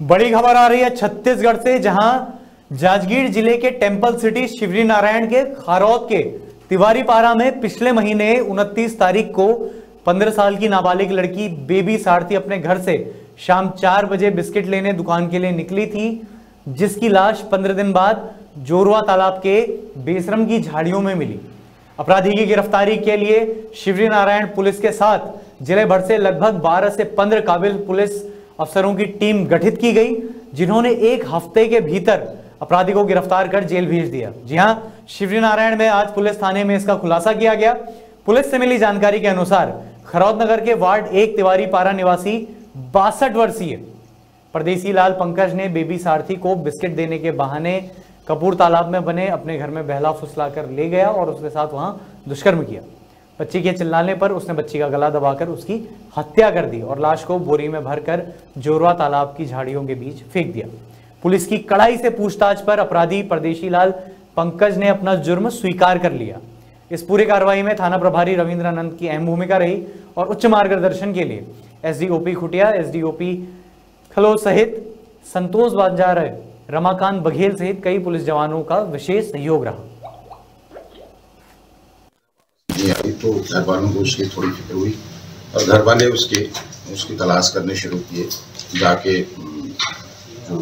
बड़ी खबर आ रही है छत्तीसगढ़ से, जहाँ जांजगीर ज़िले के टेंपल सिटी शिवरी नारायण के खारौद के तिवारी पारा में पिछले महीने 29 तारीख को 15 साल की नाबालिग लड़की बेबी सारथी अपने घर से शाम चार बजे बिस्किट लेने दुकान के लिए निकली थी, जिसकी लाश 15 दिन बाद जोरवा तालाब के बेसरम की झाड़ियों में मिली। अपराधी की गिरफ्तारी के लिए शिवरी नारायण पुलिस के साथ ज़िले भर से लगभग 12 से 15 काबिल पुलिस अफसरों की टीम गठित की गई, जिन्होंने एक हफ़्ते के भीतर अपराधी को गिरफ़्तार कर जेल भेज दिया। जी हाँ शिवरी नारायण में आज पुलिस थाने में इसका खुलासा किया गया। पुलिस से मिली जानकारी के अनुसार खरौद नगर के वार्ड एक तिवारी पारा निवासी बासठ वर्षीय परदेसी लाल पंकज ने बेबी सारथी को बिस्किट देने के बहाने कपूर तालाब में बने, अपने घर में बहला फुसला कर ले गया और उसके साथ वहाँ दुष्कर्म किया। बच्ची के चिल्लाने पर उसने बच्ची का गला दबाकर उसकी हत्या कर दी और लाश को बोरी में भरकर जोरवा तालाब की झाड़ियों के बीच फेंक दिया। पुलिस की कड़ाई से पूछताछ पर अपराधी परदेशी लाल पंकज ने अपना जुर्म स्वीकार कर लिया। इस पूरी कार्रवाई में थाना प्रभारी रविंद्रानंद की अहम भूमिका रही और उच्च मार्गदर्शन के लिए एसडीओपी खुटिया, एसडीओपी खलो सहित संतोष बाज़ार रमाकांत बघेल सहित कई पुलिस जवानों का विशेष सहयोग रहा आई तो घर वालों को उसकी थोड़ी फ़िक्र हुई और घर वाले उसके, उसकी तलाश करने शुरू किए, जाके, जो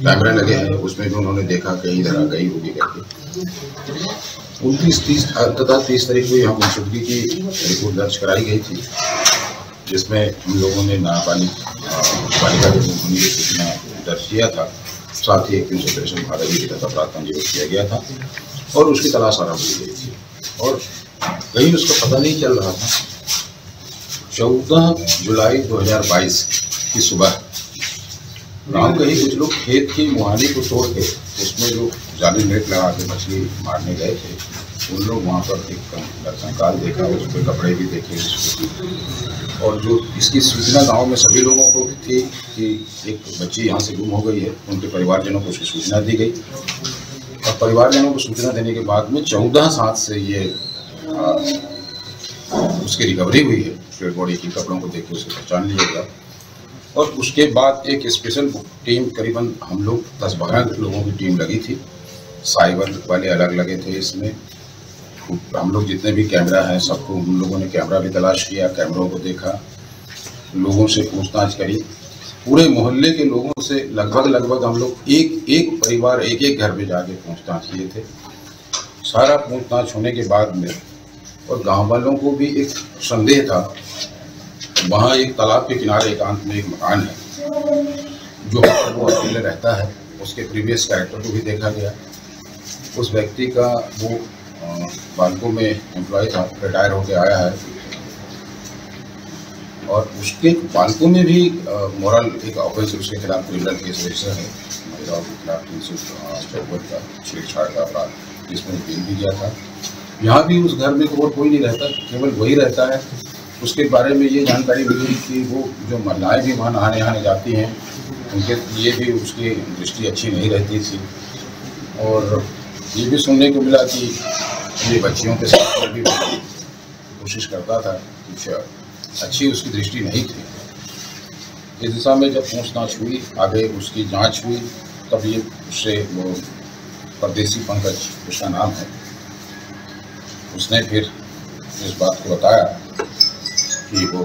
कैमरे लगे हैं, उसमें भी उन्होंने देखा कहीं तरह गई होगी करके। उनतीस तीस तथा तीस तारीख को यहाँ मुंशुदगी की रिपोर्ट दर्ज कराई गई थी, जिसमें हम लोगों ने नाबालिग बालिका के होने की सूचना दर्ज किया था। साथ ही एक तिरसठ भारत की तथा अपराध पंजीकृत किया गया था और उसकी तलाश आरंभ की गई थी। और कहीं उसका पता नहीं चल रहा था। चौदह जुलाई 2022 की सुबह, गाँव के ही कुछ लोग खेत की मुहानी को तोड़ के उसमें जो जाली नेट लगा के मछली मारने गए थे, उन लोग वहाँ पर एक कंकाल देखा, उस पर कपड़े भी देखे और जो इसकी सूचना गाँव में सभी लोगों को थी कि एक बच्ची यहाँ से गुम हो गई है, उनके परिवारजनों को उसकी सूचना दी गई। और परिवारजनों को सूचना देने के बाद में चौदह सात से ये उसकी रिकवरी हुई है। डेड बॉडी की कपड़ों को देख के उसे पहचान लिया और उसके बाद एक स्पेशल टीम करीबन हम लोग, दस बारह लोगों की टीम लगी थी। साइबर वाले अलग लगे थे इसमें। हम लोग जितने भी कैमरा हैं, सबको हम लोगों ने कैमरा भी तलाश किया कैमरों को देखा। लोगों से पूछताछ करी। पूरे मोहल्ले के लोगों से लगभग लगभग हम लोग एक एक परिवार, एक एक घर में जाके पूछताछ किए थे। सारा पूछताछ होने के बाद में और गाँव वालों को भी एक संदेह था। वहाँ एक तालाब के किनारे एकांत में एक मकान है, जो वो अकेले रहता है। उसके प्रीवियस कैरेक्टर को भी देखा गया। उस व्यक्ति का वो बालकों में एम्प्लॉय था रिटायर होके आया है। और उसके बालकों में भी मॉरल एक ऑफेंस उसके खिलाफ क्रिमिनल केस रजिस्टर है। महिलाओं के खिलाफ चौवन का छेड़छाड़ का अपराध, जिसमें जेल भी गया था। यहाँ भी उस घर में और कोई नहीं रहता, केवल वही रहता है। उसके बारे में ये जानकारी मिली कि वो जो महिलाएँ भी वहाँ नहाने आने जाती हैं, उनके लिए भी उसकी दृष्टि अच्छी नहीं रहती थी। और ये भी सुनने को मिला कि ये बच्चियों के साथ भी कोशिश करता था कुछ अच्छी उसकी दृष्टि नहीं थी। इस दिशा में जब पूछताछ हुई, आगे उसकी जाँच हुई, तब ये उससे वो परदेसी पंकज उसका नाम है। उसने फिर इस बात को बताया कि वो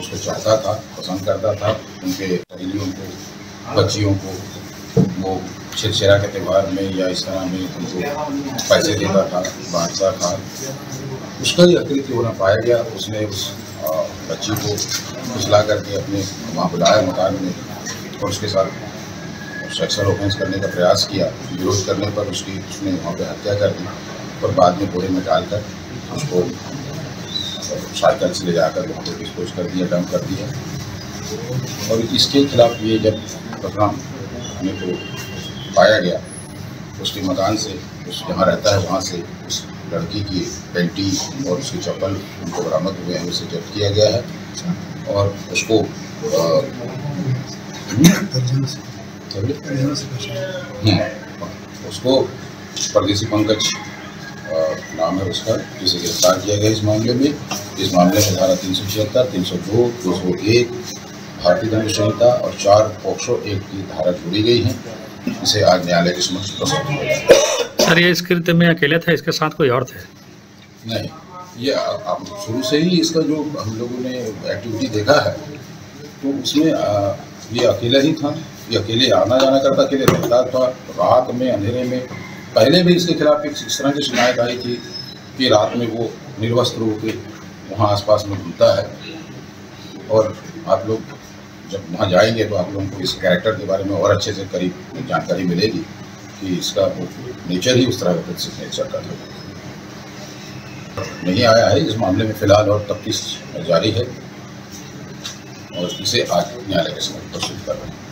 उसको चाहता था, पसंद करता था, उनके सहेलियों को, बच्चियों को, वो छिरछिरा के त्यौहार में या इस तरह में उनको पैसे देता था, बांटता था। उसका ही अकृत्य होना पाया गया? उसने उस बच्ची को फुसला करके अपने वहाँ बुलाया मकान में और उसके साथ सेक्सुअल ऑफेंस करने का प्रयास किया। विरोध करने पर उसकी, उसने वहाँ पर हत्या कर दी। और बाद में बोरे में डालकर उसको साइकिल से ले जाकर वहाँ पर डिस्पोज कर दिया डंप कर दिया। और इसके खिलाफ ये जब घटना हमें को पाया गया उसके मकान से उस जहाँ रहता है वहाँ से उस लड़की की पेंटी और उसकी चप्पल उनको बरामद हुए हैं उसे जब्त किया गया है। और उसको हम्म, उसको परदेसी पंकज नाम है उसका जिसे गिरफ़्तार किया गया इस मामले में। इस मामले में धारा तीन सौ छिहत्तर तीन सौ दो दो सौ एक भारतीय दंड संहिता और चार पॉक्सो एक की धारा जोड़ी गई है। इसे आज न्यायालय के समक्ष प्रस्तुत किया जाएगा सर ये इस कृत्य में अकेले था इसके साथ कोई और थे? नहीं ये आप शुरू से ही इसका जो हम लोगों ने एक्टिविटी देखा है तो उसमें ये अकेला ही था। ये अकेले आना जाना करता अकेले रहता था रात में अंधेरे में पहले भी इसके खिलाफ एक इस तरह की शिकायत आई थी कि रात में वो निर्वस्त्र होकर वहाँ आसपास में घूमता है। और आप लोग जब वहाँ जाएँगे तो आप लोगों को इस कैरेक्टर के बारे में और अच्छे से करीब जानकारी मिलेगी कि इसका वो नेचर ही उस तरह का सिग्नेचर का था नहीं आया है इस मामले में फ़िलहाल और तफ्तीश जारी है और इसे आज न्यायालय के समक्ष प्रस्तुत कर रहे हैं।